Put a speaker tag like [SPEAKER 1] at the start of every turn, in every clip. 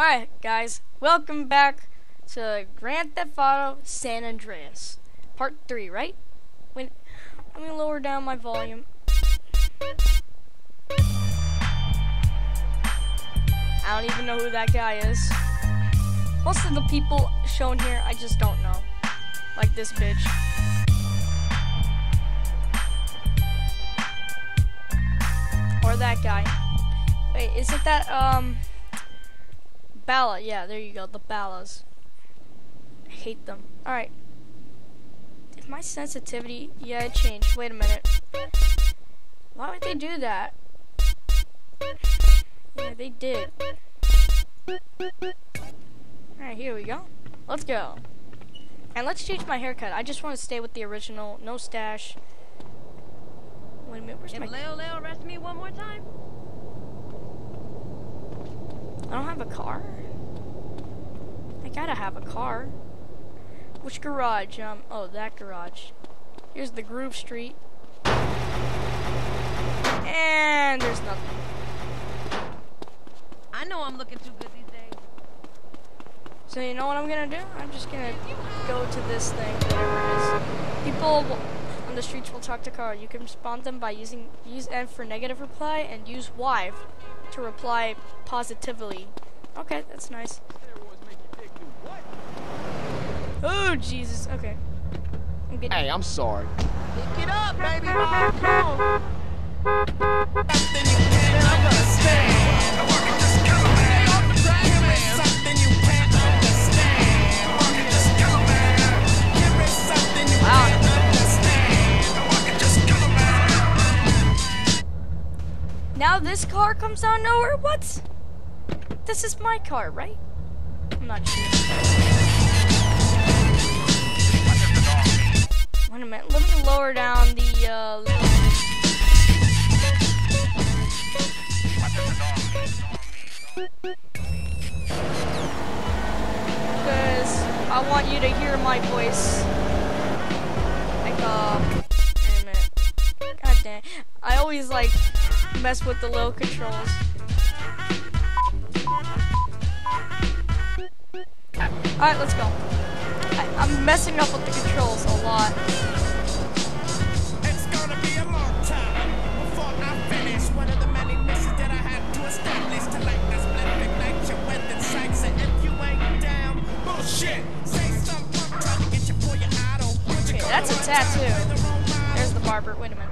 [SPEAKER 1] Alright, guys, welcome back to Grand Theft Auto San Andreas. Part 3, right? Let me lower down my volume. I don't even know who that guy is. Most of the people shown here, I just don't know. Like this bitch. Or that guy. Wait, isn't that, um... Bala, yeah, there you go, the Ballas. I hate them. Alright. If my sensitivity, yeah, it changed. Wait a minute. Why would they do that? Yeah, they did. Alright, here we go. Let's go. And let's change my haircut. I just want to stay with the original. No stash. Wait a minute, where's
[SPEAKER 2] Can
[SPEAKER 1] my...
[SPEAKER 2] Leo Leo arrest me one more time?
[SPEAKER 1] I don't have a car. I gotta have a car. Which garage? Um, oh, that garage. Here's the Grove Street. And there's nothing.
[SPEAKER 2] I know I'm looking too good these days.
[SPEAKER 1] So you know what I'm gonna do? I'm just gonna go to this thing, whatever it is. People on the streets will talk to Carl. You can respond them by using use N for negative reply and use Y to reply positively. Okay, that's nice. Oh Jesus. Okay. I'm.
[SPEAKER 3] Hey, I'm sorry.
[SPEAKER 2] Pick it up, baby. Come on.
[SPEAKER 1] Now this car comes out nowhere? What? This is my car, right? I'm not sure. Wait a minute, let me lower down the, uh... Because I want you to hear my voice. Like, uh... Wait a minute. God damn. I always, like, mess with the low controls. Alright, let's go. I, I'm messing up with the controls a lot.
[SPEAKER 4] It's gonna be a long time before I finish one of the many missions that I had to establish to like this blended nature with the sights. And if you ain't down, bullshit. Say something, I'm to get you for your idol.
[SPEAKER 1] Okay, that's a tattoo.
[SPEAKER 4] time with the wrong mind?
[SPEAKER 1] There's the barber. Wait a minute.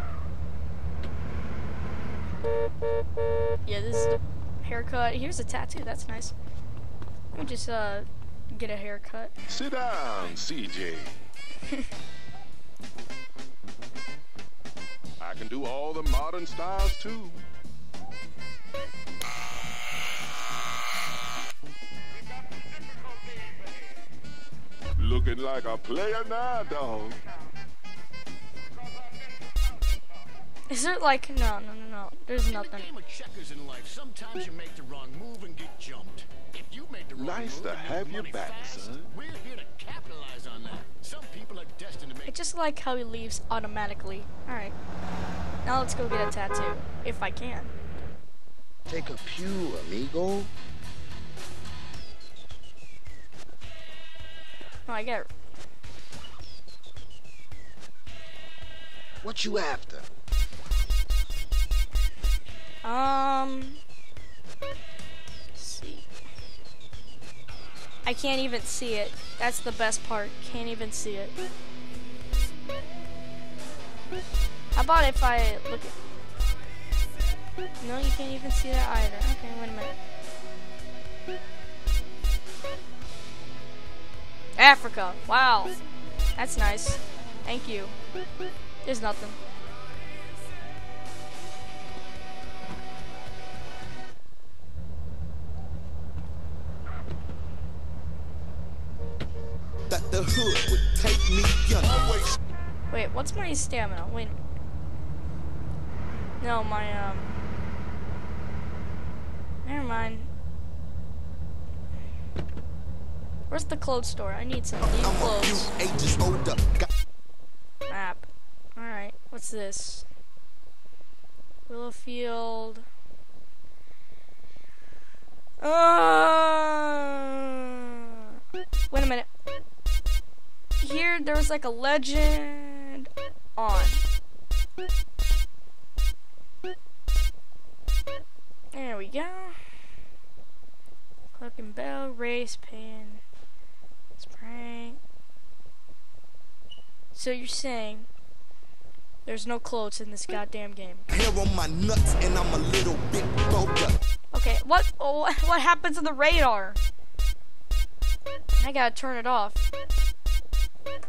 [SPEAKER 1] Yeah, this is the haircut. Here's a tattoo. That's nice. Let me just uh get a haircut.
[SPEAKER 5] Sit down, CJ. I can do all the modern styles too. Looking like a player now, dog.
[SPEAKER 1] Is there like no no no no? There's nothing.
[SPEAKER 6] game of checkers in life, sometimes you make the wrong move and get jumped. If you make the wrong
[SPEAKER 5] Nice
[SPEAKER 6] move
[SPEAKER 5] to
[SPEAKER 6] and
[SPEAKER 5] have
[SPEAKER 6] make
[SPEAKER 5] you back,
[SPEAKER 6] fast,
[SPEAKER 5] son.
[SPEAKER 6] We're here to capitalize on that. Some people are destined to
[SPEAKER 1] I just like how he leaves automatically. All right. Now let's go get a tattoo if I can.
[SPEAKER 3] Take a pew, amigo.
[SPEAKER 1] No, I get.
[SPEAKER 3] What you after?
[SPEAKER 1] Um. see. I can't even see it. That's the best part. Can't even see it. How about if I look at. No, you can't even see that either. Okay, wait a minute. Africa. Wow. That's nice. Thank you. There's nothing.
[SPEAKER 4] The hood would take me.
[SPEAKER 1] Wait, what's my stamina? Wait. No, my um. Never mind. Where's the clothes store? I need some new clothes.
[SPEAKER 4] few ages older.
[SPEAKER 1] Map. Alright, what's this? Willowfield. Uh, Wait a minute. Here, there was like a legend on. There we go. Cloak and bell, race, pin, spring. So you're saying there's no clothes in this goddamn game?
[SPEAKER 7] Hair on my nuts and I'm a little bit bolder.
[SPEAKER 1] Okay, what oh, what happens to the radar? I gotta turn it off.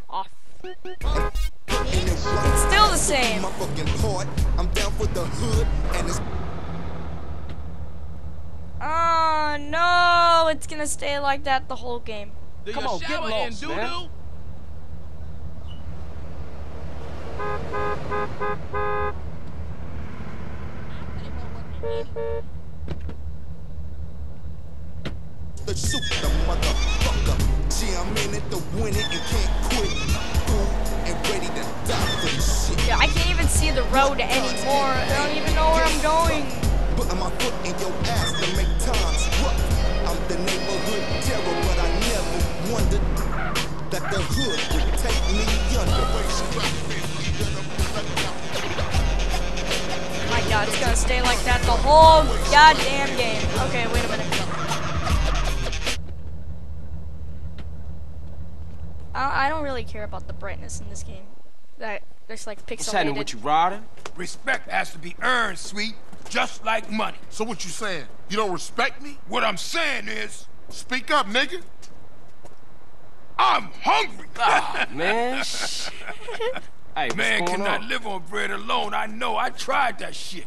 [SPEAKER 1] Off. It's still the same.
[SPEAKER 7] My fucking heart. I'm down for the hood and it's
[SPEAKER 1] Oh no, it's gonna stay like that the whole game.
[SPEAKER 8] Come on, get lost, man.
[SPEAKER 7] the shoot the motherfucker. See, I'm in it to win it and can't quit. And ready to die for this shit.
[SPEAKER 1] Yeah, I can't even see the road anymore. I don't even know where I'm going.
[SPEAKER 7] Putting my foot in your ass to make times rough. I'm the neighborhood terror, but I never wondered that the hood would take me under.
[SPEAKER 1] My god, it's gonna stay like that the whole goddamn game. Okay, wait a minute. Really care about the brightness in this game. That there's like
[SPEAKER 8] What's happening
[SPEAKER 1] pixelated.
[SPEAKER 8] with you, Ryder?
[SPEAKER 9] Respect has to be earned, sweet, just like money.
[SPEAKER 10] So what you saying? You don't respect me?
[SPEAKER 9] What I'm saying is,
[SPEAKER 10] Speak up, nigga.
[SPEAKER 9] I'm hungry.
[SPEAKER 8] Ah, man. hey,
[SPEAKER 9] Man cannot
[SPEAKER 8] on?
[SPEAKER 9] live on bread alone. I know. I tried that shit.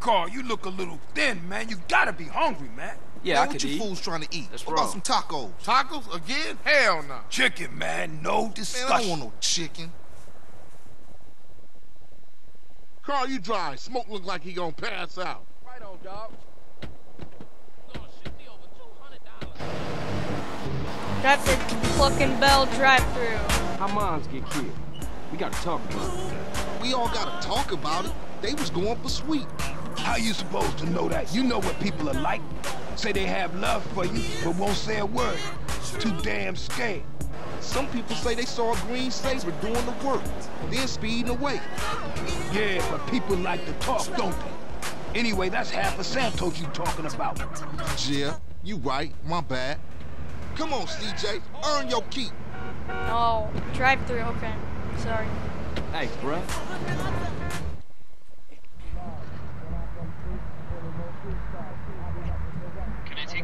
[SPEAKER 9] Carl, you look a little thin, man. You gotta be hungry, man.
[SPEAKER 8] Yeah,
[SPEAKER 3] Man,
[SPEAKER 8] I
[SPEAKER 3] what
[SPEAKER 8] could
[SPEAKER 3] you
[SPEAKER 8] eat.
[SPEAKER 3] fools trying to eat?
[SPEAKER 8] That's
[SPEAKER 3] what about some tacos?
[SPEAKER 10] Tacos again? Hell no.
[SPEAKER 9] Chicken, man. No
[SPEAKER 3] Man, I don't want no chicken.
[SPEAKER 10] Carl, you dry. Smoke look like he gonna pass out.
[SPEAKER 8] Right on, dog.
[SPEAKER 1] Got the fucking Bell drive-through.
[SPEAKER 8] How moms get killed? We gotta talk about it.
[SPEAKER 3] We all gotta talk about it. They was going for sweet.
[SPEAKER 9] How you supposed to know that? You know what people are like. Say they have love for you, but won't say a word. Too damn scared.
[SPEAKER 3] Some people say they saw a green Sabre doing the work, then speeding away.
[SPEAKER 9] Yeah, but people like to talk, don't they? Anyway, that's half of Santos you talking about.
[SPEAKER 3] Yeah, you right. My bad. Come on, CJ. Earn your keep.
[SPEAKER 1] Oh, drive-through. Okay, sorry.
[SPEAKER 8] Hey, bruh.
[SPEAKER 11] Can I take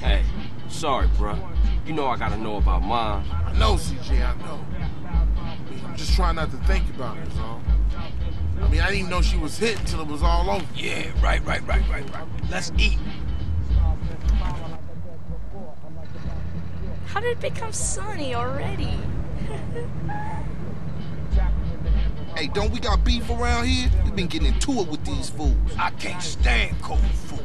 [SPEAKER 8] Hey, sorry, bruh. You know I gotta know about mom.
[SPEAKER 10] I know, CJ, I know. I mean, I'm just trying not to think about it, is all. I mean, I didn't even know she was hit until it was all over.
[SPEAKER 9] Yeah, right, right, right, right, right. Let's eat.
[SPEAKER 1] How did it become sunny already?
[SPEAKER 3] Hey, don't we got beef around here? we been getting into it with these fools.
[SPEAKER 9] I can't stand cold food.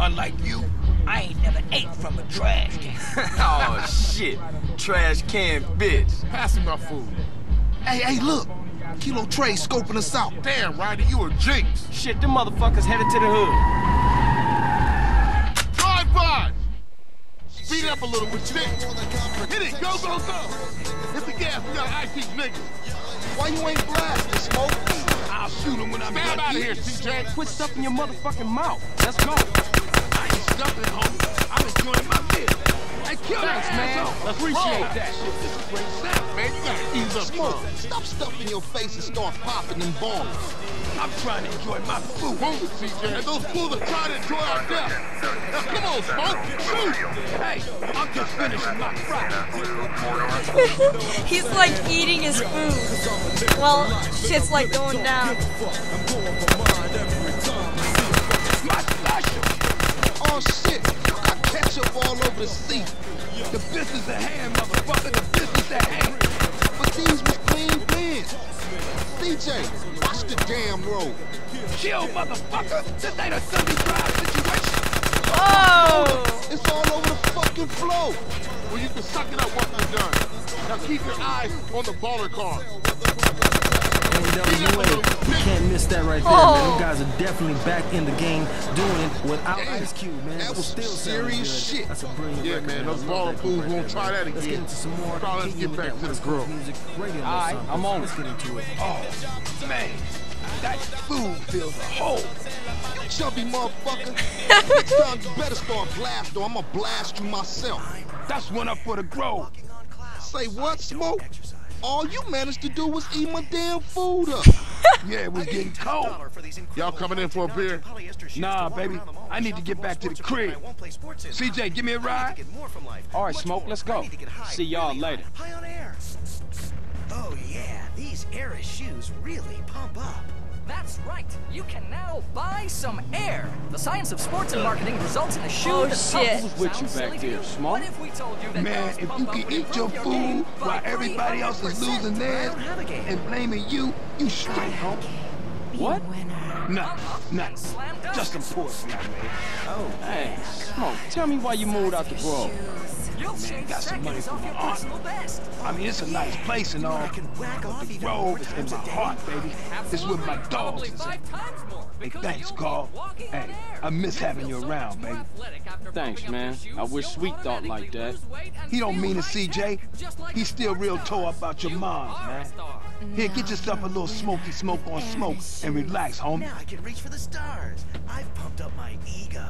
[SPEAKER 9] Unlike you, I ain't never ate from a trash can.
[SPEAKER 8] oh, shit. Trash can bitch.
[SPEAKER 10] Pass me my food.
[SPEAKER 3] Hey, hey, look. Kilo Tray scoping us out.
[SPEAKER 10] Damn, Ryder, you a jinx.
[SPEAKER 8] Shit, them motherfuckers headed to the hood.
[SPEAKER 10] Drive by. Speed it up a little bit, bitch. Hit it, go, go, go. Hit the gas, we gotta ice these niggas.
[SPEAKER 3] Why you ain't blasting, Smoke?
[SPEAKER 9] I'll shoot him when I'm done
[SPEAKER 10] out of here, CJ.
[SPEAKER 8] Quit stuffing your motherfucking mouth. Let's go.
[SPEAKER 9] I ain't stuffing, homie. I'm enjoying my meal. Hey, kill
[SPEAKER 8] Thanks,
[SPEAKER 9] that
[SPEAKER 8] man.
[SPEAKER 9] asshole.
[SPEAKER 8] Appreciate that.
[SPEAKER 10] Man, you gotta ease up
[SPEAKER 3] Smoke,
[SPEAKER 10] some.
[SPEAKER 3] stop stuffing your face and start popping them balls.
[SPEAKER 9] I'm trying to enjoy my food.
[SPEAKER 10] Move it, CJ. And those fools are trying to enjoy our death. Now, come on, Smoke. Shoot.
[SPEAKER 9] Hey, I'm just finishing my fry.
[SPEAKER 1] He's like eating his food. Well, shit's like going down.
[SPEAKER 9] My slasher.
[SPEAKER 3] Oh, shit. Ketchup all over the seat.
[SPEAKER 9] The business at hand, motherfucker. The business at hand.
[SPEAKER 3] But these was clean bins. CJ, watch the damn road.
[SPEAKER 9] Chill, motherfucker. This ain't a Sunday drive situation.
[SPEAKER 1] Whoa!
[SPEAKER 3] It's all over the fucking floor.
[SPEAKER 10] Well, you can suck it up once it's done. Now keep your eyes on the Ballas car.
[SPEAKER 12] NWA, you can't miss that right there,
[SPEAKER 1] Oh.
[SPEAKER 12] man. You oh. guys are definitely back in the game doing it without
[SPEAKER 3] Damn,
[SPEAKER 12] Ice Cube, man.
[SPEAKER 3] that was
[SPEAKER 12] still
[SPEAKER 3] serious shit.
[SPEAKER 12] That's a brilliant
[SPEAKER 10] Yeah,
[SPEAKER 12] record,
[SPEAKER 10] man, those
[SPEAKER 12] Ballas
[SPEAKER 10] fools won't
[SPEAKER 12] right
[SPEAKER 10] try
[SPEAKER 12] there.
[SPEAKER 10] that
[SPEAKER 12] Let's get into some more.
[SPEAKER 10] Carl, let's get back to the
[SPEAKER 12] West
[SPEAKER 10] grill.
[SPEAKER 12] Music radio
[SPEAKER 8] All right. I'm on
[SPEAKER 12] Let's
[SPEAKER 8] it.
[SPEAKER 12] get into it.
[SPEAKER 9] Oh, man. That food fills a hole.
[SPEAKER 3] You chubby motherfucker. Next time you better start blast or I'ma blast you myself.
[SPEAKER 9] That's one up for the Grove.
[SPEAKER 3] Say what, Smoke? All you managed to do was eat my damn food up.
[SPEAKER 9] Yeah, it was getting cold.
[SPEAKER 10] Y'all coming in for a beer?
[SPEAKER 9] Nah, baby. I need to get back to the crib. CJ, give me a ride.
[SPEAKER 8] All right, Smoke, let's go. See y'all later.
[SPEAKER 6] High on air. Oh yeah, these Era shoes really pump up.
[SPEAKER 13] That's right. You can now buy some air. The science of sports and marketing results in a shoe
[SPEAKER 1] Oh,
[SPEAKER 13] that
[SPEAKER 1] shit.
[SPEAKER 13] pumps.
[SPEAKER 8] With you
[SPEAKER 13] Sounds
[SPEAKER 8] back
[SPEAKER 13] silly to
[SPEAKER 8] there,
[SPEAKER 13] you?
[SPEAKER 8] Smoke?
[SPEAKER 13] What if we told you that
[SPEAKER 9] Man, if you can eat your
[SPEAKER 13] prove
[SPEAKER 9] food while everybody else is losing theirs and blaming you, you straight, homie.
[SPEAKER 8] What?
[SPEAKER 9] Nah, nah. Just some poison, man.
[SPEAKER 8] Oh, hey, Smoke, tell me why you moved out the Grove.
[SPEAKER 13] You'll
[SPEAKER 9] Man,
[SPEAKER 13] save
[SPEAKER 9] got some money
[SPEAKER 13] seconds
[SPEAKER 9] from my aunt. I mean, it's a nice place and all. But the Grove is in my heart, baby. It's with my dogs.
[SPEAKER 13] Probably
[SPEAKER 9] and
[SPEAKER 13] five times more.
[SPEAKER 9] Hey, thanks, Carl. Hey. I miss having you around, baby.
[SPEAKER 8] Thanks, man. I wish
[SPEAKER 13] You'll
[SPEAKER 8] Sweet thought like that.
[SPEAKER 13] lose weight and
[SPEAKER 9] He don't mean it,
[SPEAKER 13] high-tech,
[SPEAKER 9] CJ.
[SPEAKER 13] just like
[SPEAKER 9] He
[SPEAKER 13] a
[SPEAKER 9] still real
[SPEAKER 13] star.
[SPEAKER 9] toe about your
[SPEAKER 13] You
[SPEAKER 9] moms,
[SPEAKER 13] are a
[SPEAKER 9] man. Here, get yourself a little smoky smoke on smoke and relax, homie.
[SPEAKER 6] Now I can reach for the stars. I've pumped up my ego.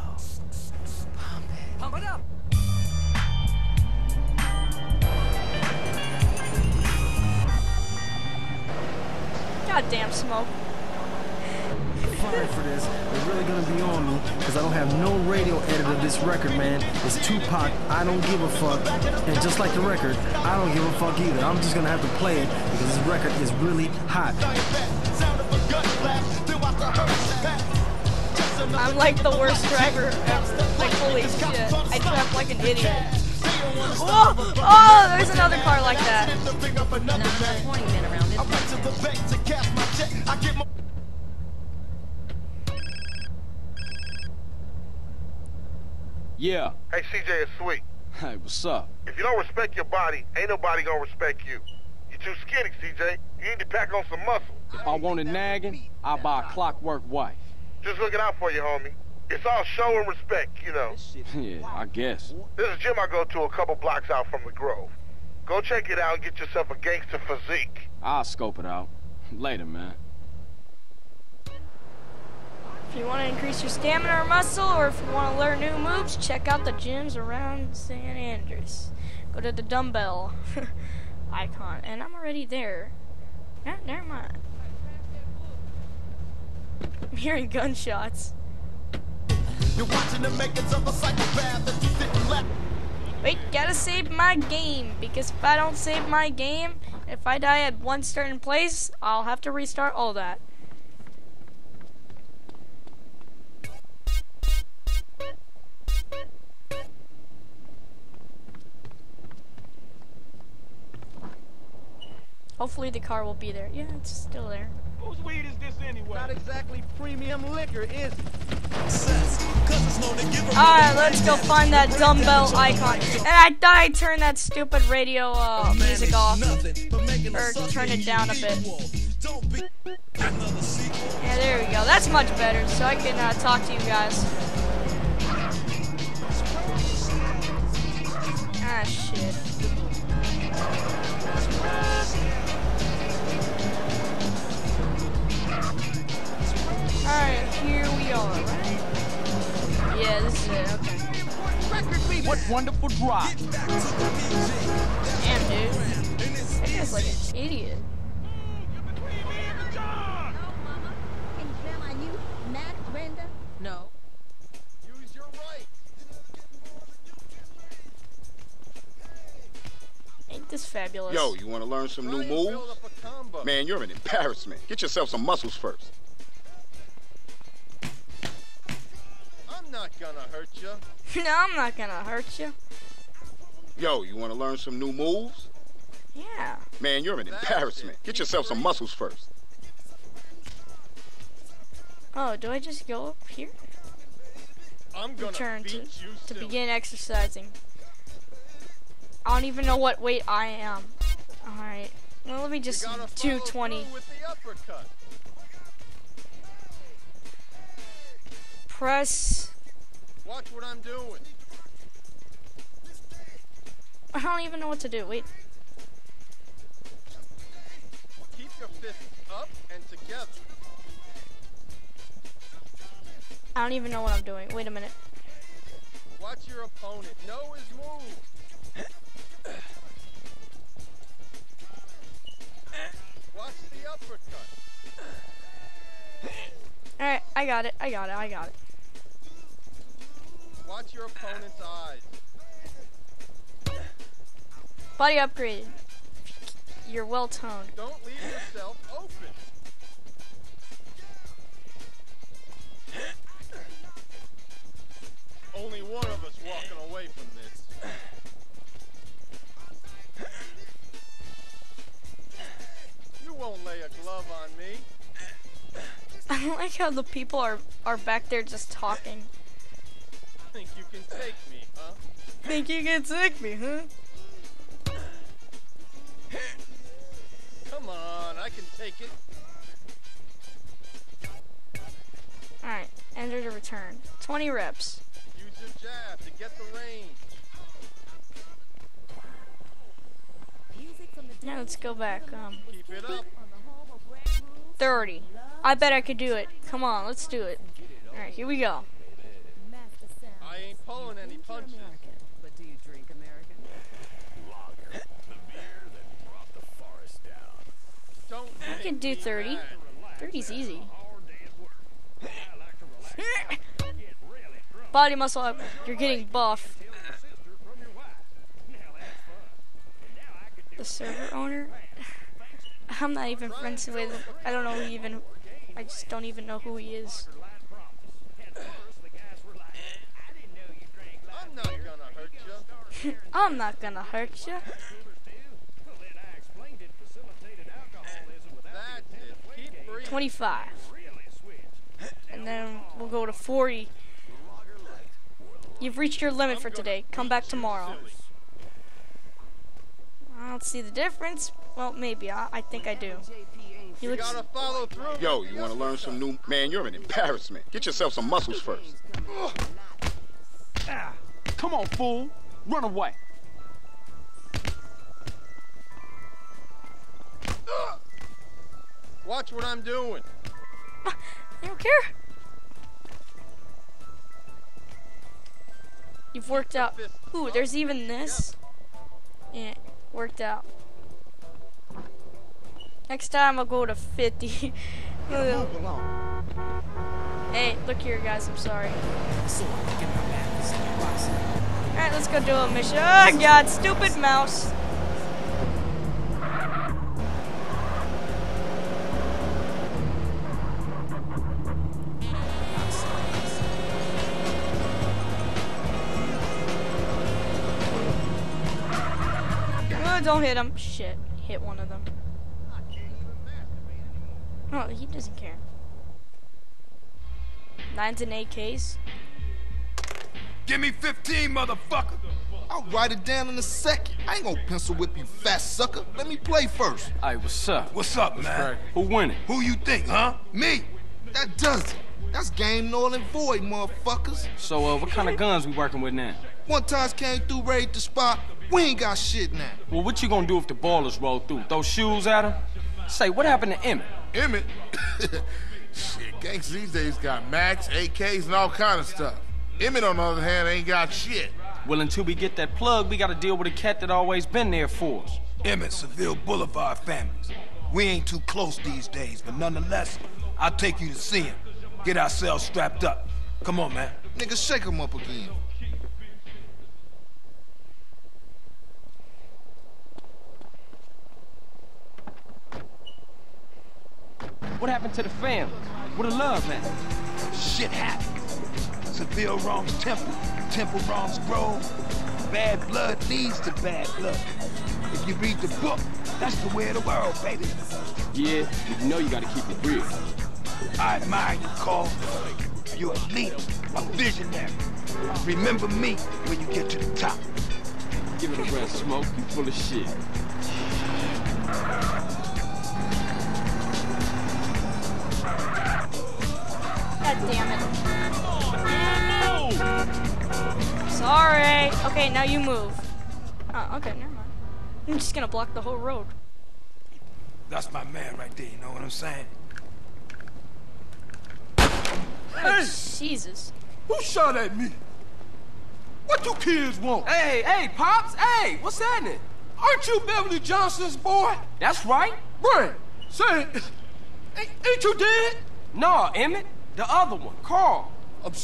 [SPEAKER 6] Pump it.
[SPEAKER 13] Pump it up.
[SPEAKER 1] Goddamn smoke.
[SPEAKER 12] Fine for this. They're really gonna be on me because I don't have no radio edit of this record, man. It's Tupac. I don't give a fuck. And just like the record, I don't give a fuck either. I'm just gonna have to play it because this record is really hot.
[SPEAKER 1] I'm like the worst driver ever. Like, holy shit. I drive like an idiot. Whoa! Oh, there's another car like that.
[SPEAKER 8] Yeah.
[SPEAKER 10] Hey, CJ, it's sweet.
[SPEAKER 8] Hey, what's up?
[SPEAKER 10] If you don't respect your body, ain't nobody gonna respect you. You're too skinny, CJ. You need to pack on some muscle.
[SPEAKER 8] If I wanted nagging, I'd buy a clockwork wife.
[SPEAKER 10] Just looking out for you, homie. It's all show and respect, you know.
[SPEAKER 8] Yeah, I guess.
[SPEAKER 10] There's a gym I go to a couple blocks out from the Grove. Go check it out and get yourself a gangster physique.
[SPEAKER 8] I'll scope it out. Later, man.
[SPEAKER 1] If you want to increase your stamina or muscle, or if you want to learn new moves, check out the gyms around San Andreas. Go to the dumbbell icon, and I'm already there. Yeah, never mind. I'm hearing gunshots.
[SPEAKER 7] You're watching the of a psychopath you and laugh.
[SPEAKER 1] Wait, gotta save my game, because if I don't save my game, if I die at one certain place, I'll have to restart all that. Hopefully the car will be there. Yeah, it's still there.
[SPEAKER 9] Whose weed is this anyway?
[SPEAKER 2] Not exactly premium liquor, is it?
[SPEAKER 1] Alright, let's go find that dumbbell icon. And I thought I turned that stupid radio uh, music off. Or turn it down a bit. Yeah, there we go. That's much better, so I can uh, talk to you guys. Ah, shit. Alright, here we are, right? Yeah, this is it, okay.
[SPEAKER 9] What wonderful drop!
[SPEAKER 1] Damn, dude. That guy's like an idiot.
[SPEAKER 2] No.
[SPEAKER 1] Ain't this fabulous?
[SPEAKER 14] Yo, you want to learn some new moves? Man, you're an embarrassment. Get yourself some muscles first.
[SPEAKER 2] I'm not gonna hurt you.
[SPEAKER 1] no, I'm not gonna hurt you.
[SPEAKER 14] Yo, you want to learn some new moves?
[SPEAKER 1] Yeah.
[SPEAKER 14] Man, you're an embarrassment. Get yourself some muscles first.
[SPEAKER 1] Oh, do I just go up here?
[SPEAKER 2] I'm gonna
[SPEAKER 1] Return
[SPEAKER 2] beat
[SPEAKER 1] to,
[SPEAKER 2] you
[SPEAKER 1] to begin exercising. I don't even know what weight I am. Alright. Well, let me just
[SPEAKER 2] You gotta
[SPEAKER 1] do 20.
[SPEAKER 2] with the uppercut.
[SPEAKER 1] Press.
[SPEAKER 2] Watch what I'm doing.
[SPEAKER 1] I don't even know what to do. Wait.
[SPEAKER 2] Keep your fists up and together.
[SPEAKER 1] I don't even know what I'm doing. Wait a minute.
[SPEAKER 2] Watch your opponent. Know his move.
[SPEAKER 1] Alright, I got it. I got it. I got it.
[SPEAKER 2] Watch your opponent's eyes.
[SPEAKER 1] Body upgrade. You're well toned.
[SPEAKER 2] Don't leave yourself open.
[SPEAKER 1] Like how the people are are back there just talking.
[SPEAKER 2] Think you can take me, huh?
[SPEAKER 1] Think you can take me, huh?
[SPEAKER 2] Come on, I can take it.
[SPEAKER 1] Alright, enter to return. 20 reps.
[SPEAKER 2] Use your jab to get the range.
[SPEAKER 1] Now let's go back. Um,
[SPEAKER 2] Keep it up.
[SPEAKER 1] 30. I bet I could do it. Come on, let's do it. Alright, here we go.
[SPEAKER 2] I ain't pulling any punches.
[SPEAKER 15] But do you drink American?
[SPEAKER 2] Don't
[SPEAKER 1] I can do
[SPEAKER 2] me
[SPEAKER 1] 30.
[SPEAKER 2] mad.
[SPEAKER 1] 30's easy. Body muscle up. You're getting buff. The server owner? I'm not even friends with. I don't know even. I just don't even know who he is.
[SPEAKER 2] I'm not gonna hurt you.
[SPEAKER 1] 25. And then we'll go to 40. You've reached your limit for today. Come back tomorrow. I don't see the difference. Well, maybe. I, I think I do. He
[SPEAKER 2] You
[SPEAKER 1] looks.
[SPEAKER 2] gotta follow through.
[SPEAKER 14] Yo, you want to learn some new? Man, you're an embarrassment. Get yourself some muscles first.
[SPEAKER 8] Ah, come on, fool. Run away.
[SPEAKER 2] Watch what I'm doing.
[SPEAKER 1] I don't care. You've worked out. Ooh, there's even this. Yeah, worked out. Next time I'll go to 50. hey, look here, guys. I'm sorry. Alright, let's go do a mission. Oh, God, stupid mouse. Oh, don't hit him. Shit, hit one of them. Oh, he doesn't care. Nines and AKs.
[SPEAKER 9] Give me 15, motherfucker.
[SPEAKER 3] I'll write it down in a second. I ain't gonna pencil whip you, fat sucker. Let me play first.
[SPEAKER 8] Hey, what's up?
[SPEAKER 9] What's up, man?
[SPEAKER 8] Who winning?
[SPEAKER 9] Who you think, huh? Me.
[SPEAKER 3] That does it. That's game null and void, motherfuckers.
[SPEAKER 8] So, uh, what kind of guns we working with now?
[SPEAKER 3] One times came through, raid the spot. We ain't got shit now.
[SPEAKER 8] Well, what you gonna do if the Ballas roll through? Throw shoes at them? Say, what happened to Emmett?
[SPEAKER 10] Emmett? shit, gangs these days got Max, AKs, and all kind of stuff. Emmett, on the other hand, ain't got shit.
[SPEAKER 8] Well, until we get that plug, we gotta deal with a cat that always been there for us.
[SPEAKER 9] Emmett, Seville Boulevard families. We ain't too close these days, but nonetheless, I'll take you to see him. Get ourselves strapped up. Come on, man.
[SPEAKER 3] Nigga, shake him up again.
[SPEAKER 8] What happened to the family? What the love man?
[SPEAKER 9] Shit happened. Seville wrongs temple, temple wrongs Grove. Bad blood leads to bad blood. If you read the book, that's the way of the world, baby.
[SPEAKER 8] Yeah, you know you gotta keep it real.
[SPEAKER 9] I admire you, Cole. You're a leader, a visionary. Remember me when you get to the top.
[SPEAKER 8] Give it a rest, Smoke. You full of shit.
[SPEAKER 1] Sorry. Okay, now you move. Oh, okay, never mind. I'm just gonna block the whole road.
[SPEAKER 9] That's my man right there, you know what I'm saying?
[SPEAKER 1] Oh, Jesus.
[SPEAKER 16] Who shot at me? What do kids want?
[SPEAKER 8] Hey, hey, Pops, hey, what's happening?
[SPEAKER 16] Aren't you Beverly Johnson's boy?
[SPEAKER 8] That's right.
[SPEAKER 16] Brian, say, ain't, ain't you dead?
[SPEAKER 8] No, Emmett, the other one, Carl.
[SPEAKER 16] I'm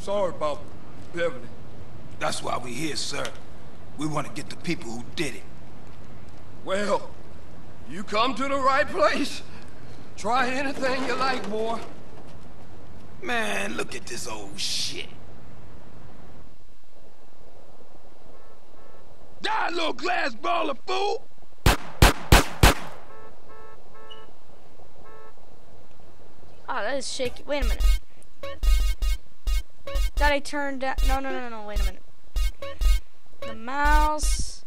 [SPEAKER 16] sorry about Beverly.
[SPEAKER 9] That's why we here, sir. We want to get the people who did it.
[SPEAKER 16] Well, you come to the right place. Try anything you like, boy.
[SPEAKER 9] Man, look at this old shit. Die, little glass ball of fool!
[SPEAKER 1] Oh, that is shaky. Wait a minute. That I turned down. No, no, no, no. Wait a minute. The mouse.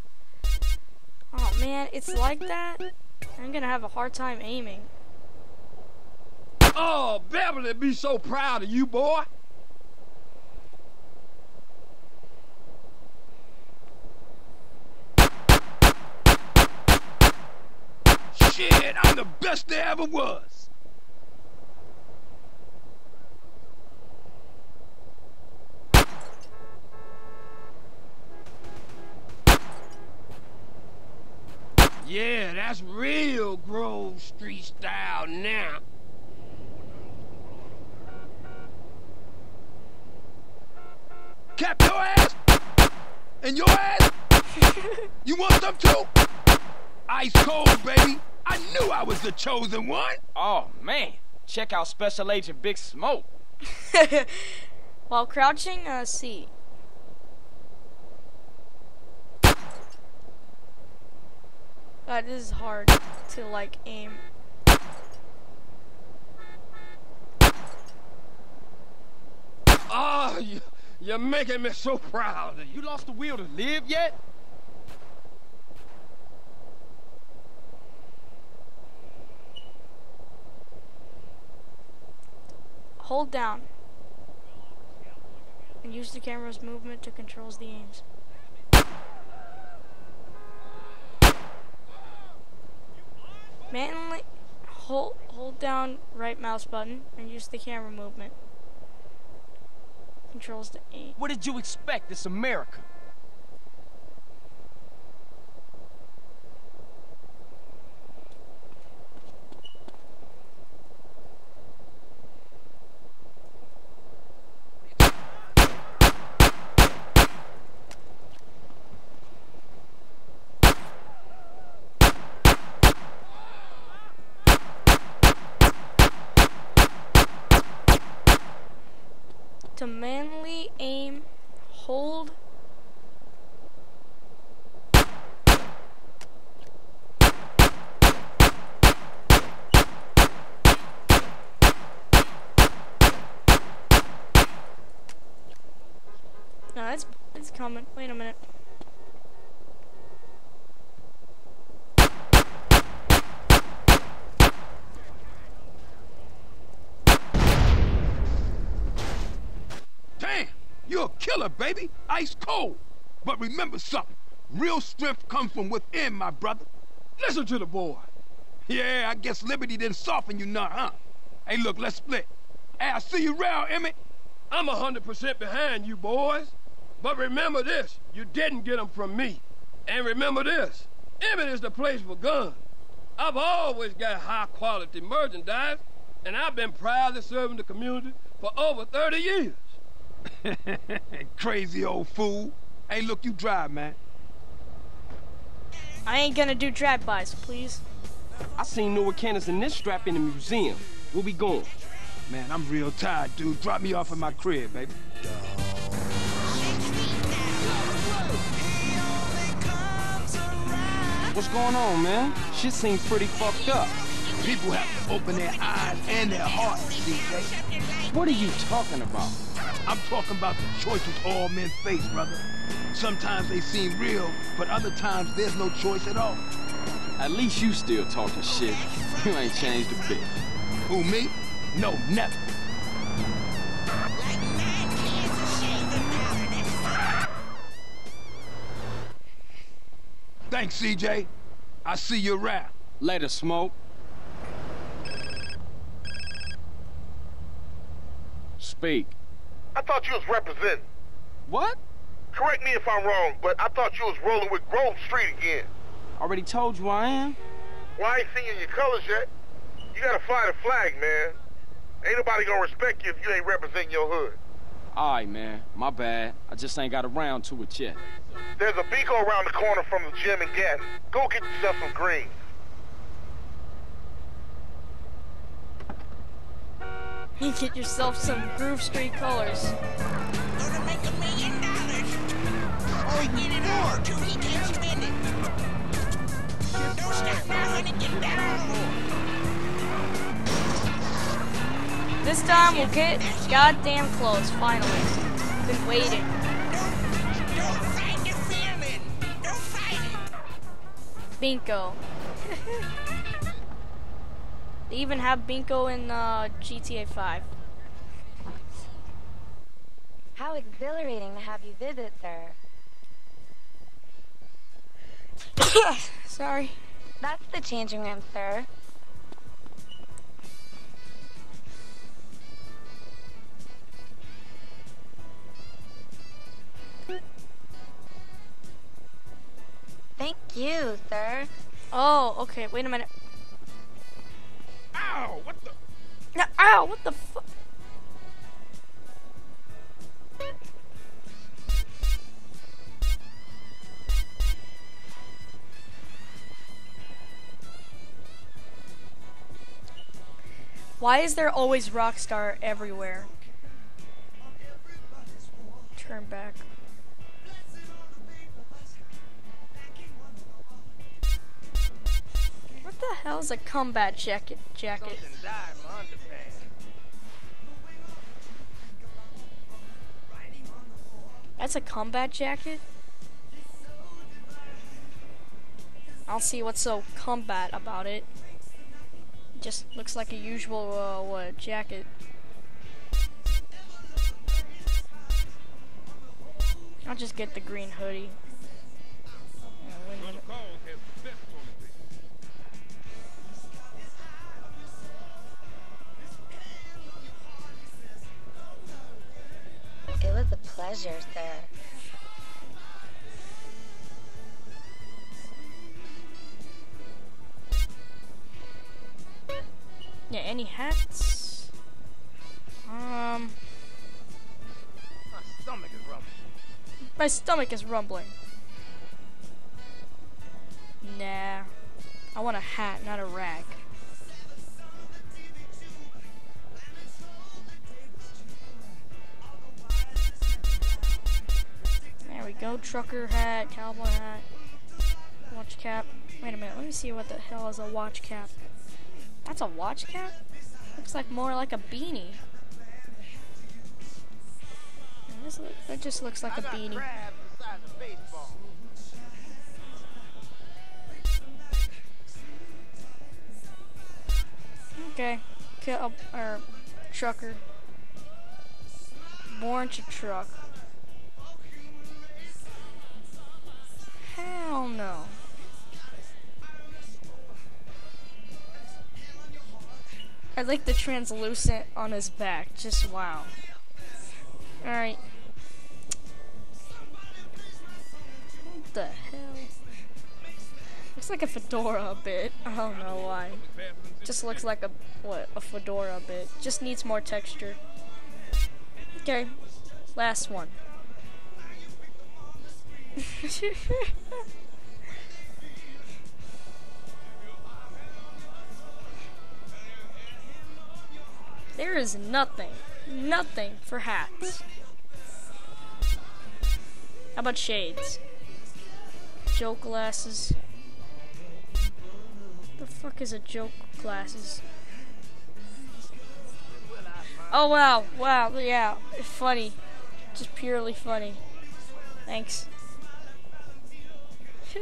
[SPEAKER 1] Oh man, it's like that. I'm gonna have a hard time aiming.
[SPEAKER 16] Oh, Beverly be so proud of you, boy.
[SPEAKER 9] Shit, I'm the best there ever was.
[SPEAKER 16] Yeah, that's real Grove Street style now.
[SPEAKER 9] Cap your ass! And your ass! you want some too? Ice cold, baby. I knew I was the chosen one.
[SPEAKER 8] Oh, man. Check out Special Agent Big Smoke.
[SPEAKER 1] While crouching, uh, C. God, this is hard to, like, aim.
[SPEAKER 16] Oh, you, you're making me so proud you.
[SPEAKER 8] You lost the will to live yet?
[SPEAKER 1] Hold down. And use the camera's movement to control the aims. Manually hold hold down right mouse button and use the camera movement. Controls the aim.
[SPEAKER 8] What did you expect? It's America.
[SPEAKER 1] To manually aim, hold
[SPEAKER 9] killer, baby. Ice cold. But remember something. Real strength comes from within, my brother.
[SPEAKER 16] Listen to the boy.
[SPEAKER 9] Yeah, I guess liberty didn't soften you none, huh? Hey, look, let's split. Hey, I see you around, Emmett.
[SPEAKER 16] I'm a hundred percent behind you boys. But remember this, you didn't get them from me. And remember this, Emmett is the place for guns. I've always got high quality merchandise, and I've been proudly serving the community for over 30 years.
[SPEAKER 9] Crazy old fool. Hey, look, you drive, man.
[SPEAKER 1] I ain't gonna do drive-bys, please.
[SPEAKER 8] I seen Noah cannons in this strap in the museum. Where we going?
[SPEAKER 9] Man, I'm real tired, dude. Drop me off at my crib, baby.
[SPEAKER 8] What's going on, man? Shit seems pretty fucked up.
[SPEAKER 9] People have to open their eyes and their hearts, CJ.
[SPEAKER 8] What are you talking about?
[SPEAKER 9] I'm talking about the choices all men face, brother. Sometimes they seem real, but other times there's no choice at all.
[SPEAKER 8] At least you still talking shit. You ain't changed a bit.
[SPEAKER 9] Who, me? No, never. Thanks, CJ. I see you around.
[SPEAKER 8] Later, Smoke. Speak.
[SPEAKER 17] I thought you was representing.
[SPEAKER 8] What?
[SPEAKER 17] Correct me if I'm wrong, but I thought you was rolling with Grove Street again.
[SPEAKER 8] Already told you I am.
[SPEAKER 17] Well, I ain't seen your colors yet. You gotta fly the flag, man. Ain't nobody gonna respect you if you ain't representing your hood.
[SPEAKER 8] Alright, man. My bad. I just ain't got around to it yet.
[SPEAKER 17] There's a Binco around the corner from the gym in Ganton. Go get yourself some greens.
[SPEAKER 1] You get yourself some Grove Street colors.
[SPEAKER 4] Oh, get it he can't spend it. Don't stop now, honey. Get.
[SPEAKER 1] This time we'll get goddamn close, finally. Been waiting.
[SPEAKER 4] Don't fight the feeling. Don't fight it.
[SPEAKER 1] Binco. they even have Binco in uh, GTA 5.
[SPEAKER 18] How exhilarating to have you visit, sir.
[SPEAKER 1] Sorry.
[SPEAKER 18] That's the changing room, sir. Thank you, sir.
[SPEAKER 1] Oh, okay. Wait a minute.
[SPEAKER 9] Ow! What the
[SPEAKER 1] fuck? Why is there always Rockstar everywhere? Turn back. What the hell is a combat jacket? Jacket. That's a combat jacket? I'll see what's so combat about it. Just looks like a usual uh, what jacket. I'll just get the green hoodie.
[SPEAKER 18] Was a.
[SPEAKER 1] Yeah, any hats? Um,
[SPEAKER 9] My stomach is rumbling.
[SPEAKER 1] my stomach is rumbling. Nah, I want a hat, not a rag. Go, trucker hat, cowboy hat, watch cap. Wait a minute, let me see what the hell is a watch cap. That's a watch cap? Looks like more like a beanie. This look, that just looks like a beanie. Okay, kill or trucker. Born to truck. Hell no. I like the translucent on his back. Just wow. Alright. What the hell? Looks like a fedora a bit. I don't know why. Just looks like a what? A fedora a bit. Just needs more texture. Okay. Last one. There is nothing, nothing for hats. How about shades? Joke glasses. The fuck is a joke glasses? Oh wow, wow, yeah, funny. Just purely funny. Thanks. How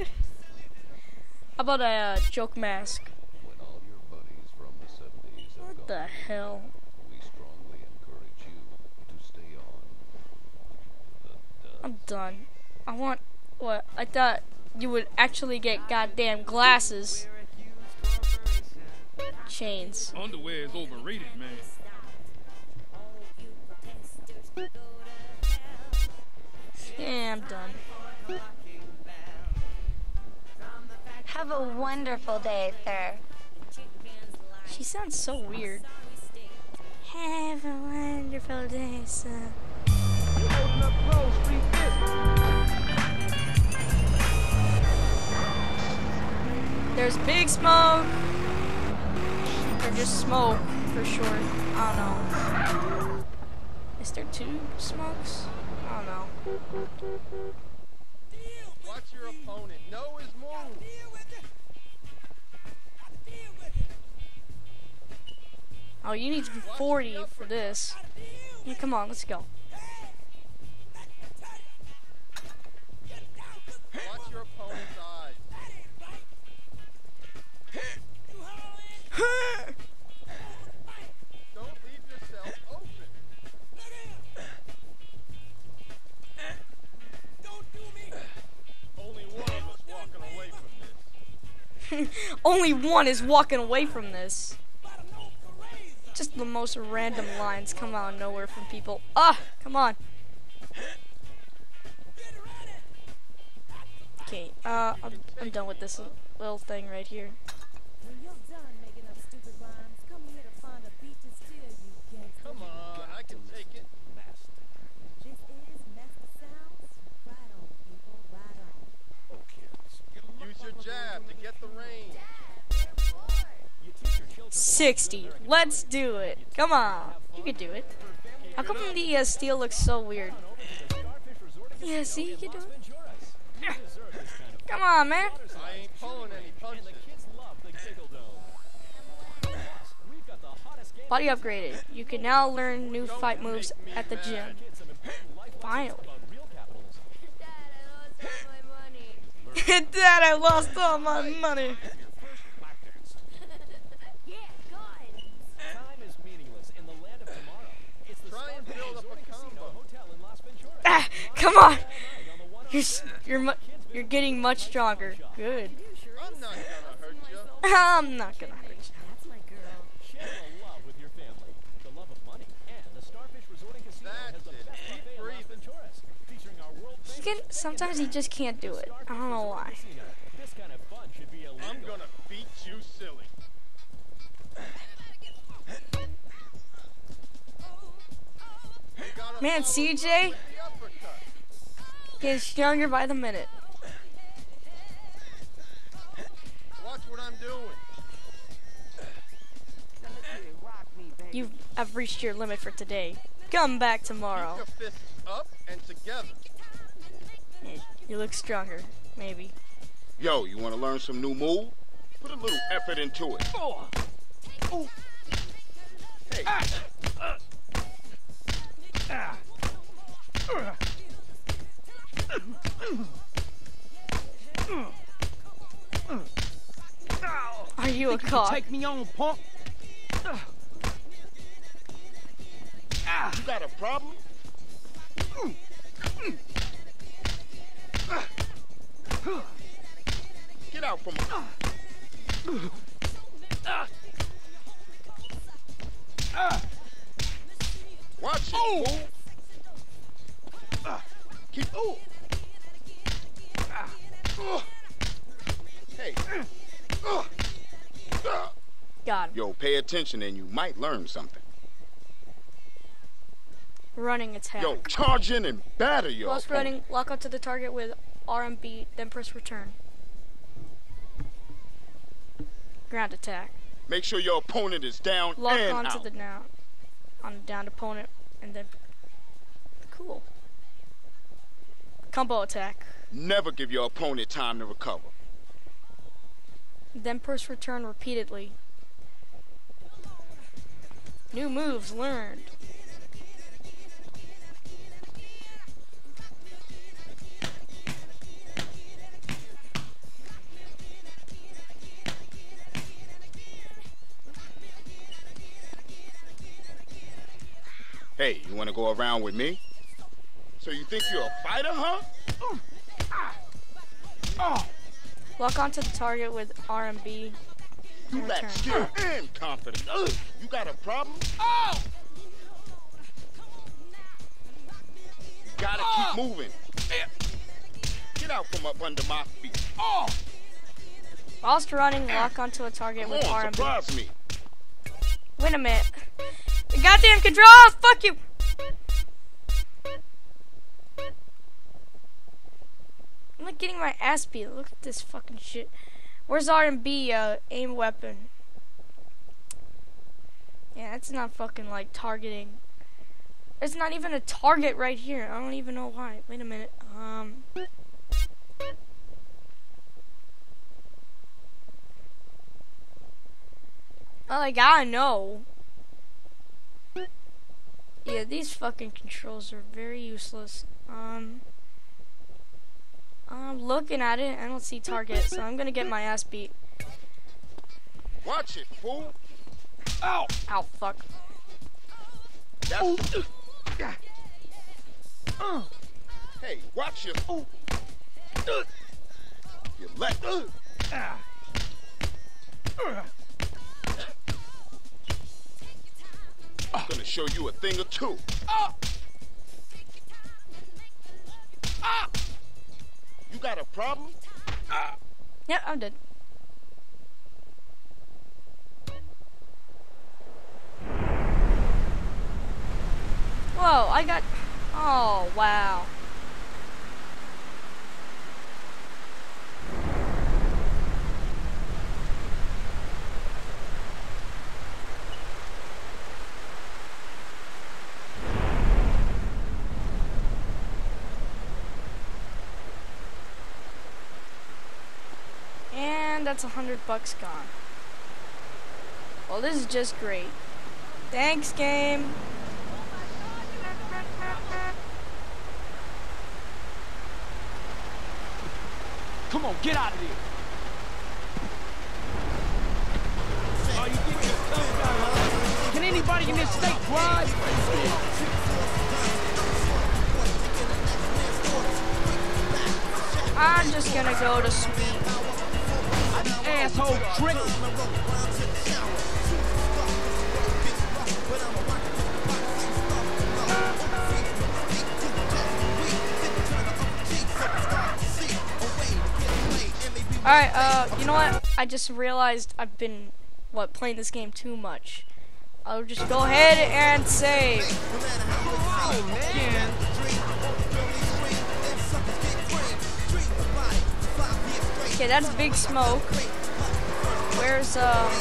[SPEAKER 1] about a uh, joke mask? What the hell? I'm done. I want what? I thought you would actually get goddamn glasses. Chains.
[SPEAKER 16] Underwear is overrated, man.
[SPEAKER 1] Yeah, I'm done.
[SPEAKER 18] Have a wonderful day, sir.
[SPEAKER 1] She sounds so weird. Have a wonderful day, sir. There's big smoke. Or just smoke, for short. I don't know. Is there two smokes? I don't know.
[SPEAKER 2] Watch your opponent. Move.
[SPEAKER 1] Oh, you need to be 40 for this. Yeah, come on, let's go.
[SPEAKER 2] Only one
[SPEAKER 1] is walking away from this. Just the most random lines come out of nowhere from people. Ah, come on. Okay, uh, I'm, I'm done with this little thing right here.
[SPEAKER 2] Jab to get the range.
[SPEAKER 1] 60. Let's do it. Come on. You can do it. How come the uh, steel looks so weird? Yeah, see, you can do it. Come on, man.
[SPEAKER 2] I ain't pulling any punches.
[SPEAKER 1] Body upgraded. You can now learn new fight moves at the gym. Finally. Dad, I lost all my money.
[SPEAKER 2] Try and build up a combo.
[SPEAKER 1] Ah, come on. You're you're you're getting much stronger. Good.
[SPEAKER 2] I'm not gonna hurt you.
[SPEAKER 1] I'm not gonna hurt you.
[SPEAKER 2] That's it. Keep breathing.
[SPEAKER 1] He can, sometimes he just can't do it. I don't know why.
[SPEAKER 2] I'm gonna beat you silly.
[SPEAKER 1] Man, CJ
[SPEAKER 2] through with the uppercut.
[SPEAKER 1] gets stronger by the minute.
[SPEAKER 2] Watch what I'm doing.
[SPEAKER 1] You have reached your limit for today. Come back tomorrow.
[SPEAKER 2] Keep your fists up and together.
[SPEAKER 1] Yeah, You look stronger, maybe.
[SPEAKER 14] Yo, you want to learn some new move? Put a little effort into it. oh Hey, ah.
[SPEAKER 1] Are you a cock?
[SPEAKER 8] Take me on, punk. Ah.
[SPEAKER 14] you got a problem? Mm. Get out from Watch it, oh. fool. Keep. Oh. Hey.
[SPEAKER 1] Got him.
[SPEAKER 14] Yo, pay attention and you might learn something.
[SPEAKER 1] Running attack.
[SPEAKER 14] Yo, charge in and batter your
[SPEAKER 1] Whilst
[SPEAKER 14] opponent.
[SPEAKER 1] running, lock onto the target with RMB, then press return. Ground attack.
[SPEAKER 14] Make sure your opponent is down
[SPEAKER 1] Lock
[SPEAKER 14] and
[SPEAKER 1] onto
[SPEAKER 14] out.
[SPEAKER 1] the now. on a downed opponent, and then cool combo attack.
[SPEAKER 14] Never give your opponent time to recover.
[SPEAKER 1] Then press return repeatedly. New moves learned.
[SPEAKER 14] Hey, you wanna go around with me? So you think you're a fighter, huh?
[SPEAKER 1] Oh. Lock onto the target with RMB.
[SPEAKER 14] You
[SPEAKER 1] and
[SPEAKER 14] lack
[SPEAKER 1] return.
[SPEAKER 14] skill and confidence. Ugh, you got a problem? Oh! Gotta keep oh! moving. Get out from up under my feet. Oh!
[SPEAKER 1] Whilst running, lock onto a target
[SPEAKER 14] Come
[SPEAKER 1] with
[SPEAKER 14] on,
[SPEAKER 1] RMB.
[SPEAKER 14] surprise me.
[SPEAKER 1] Wait a minute. The goddamn control! Fuck you! I'm like getting my ass beat. Look at this fucking shit. Where's RMB uh, aim weapon? Yeah, that's not fucking like targeting. There's not even a target right here. I don't even know why. Wait a minute. Um. Well, I gotta know. Yeah, these fucking controls are very useless. Um, I'm looking at it. I don't see target, so I'm gonna get my ass beat.
[SPEAKER 14] Watch it, fool. Ow!
[SPEAKER 1] Ow, fuck.
[SPEAKER 14] That's Uh. Hey, watch your Ooh. Your left. Ah. I'm gonna show you a thing or two. Ah! You got a problem?
[SPEAKER 1] Ah, yeah, I'm dead. Whoa, I got. Oh, wow. And that's a hundred bucks gone. Well, this is just great. Thanks, game.
[SPEAKER 8] Come on, get out of here. Oh, you think you're tough? Can anybody in this state drive?
[SPEAKER 1] I'm just gonna go to sleep.
[SPEAKER 8] Asshole trick.
[SPEAKER 1] Alright, uh, you know what? I just realized I've been, what, playing this game too much. I'll just go ahead and save. Okay, that's Big Smoke. Where's, um...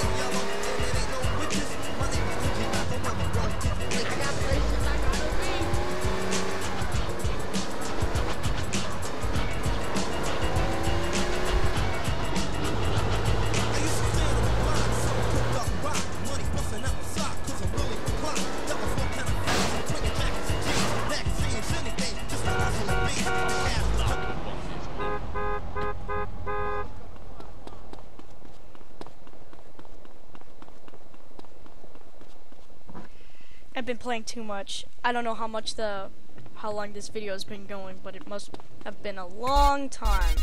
[SPEAKER 1] been playing too much. I don't know how much the how long this video has been going, but it must have been a long time.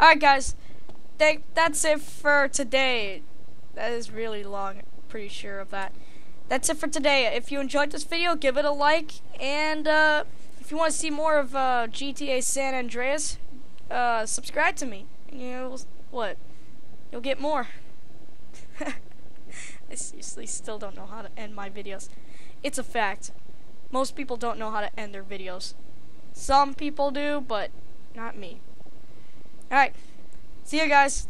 [SPEAKER 1] Alright guys, Thank, that's it for today. That is really long, pretty sure of that. That's it for today. If you enjoyed this video, give it a like, and uh, if you want to see more of uh, GTA San Andreas, uh, subscribe to me. You know, what? You'll get more. I seriously still don't know how to end my videos. It's a fact. Most people don't know how to end their videos. Some people do, but not me. Alright. See you guys.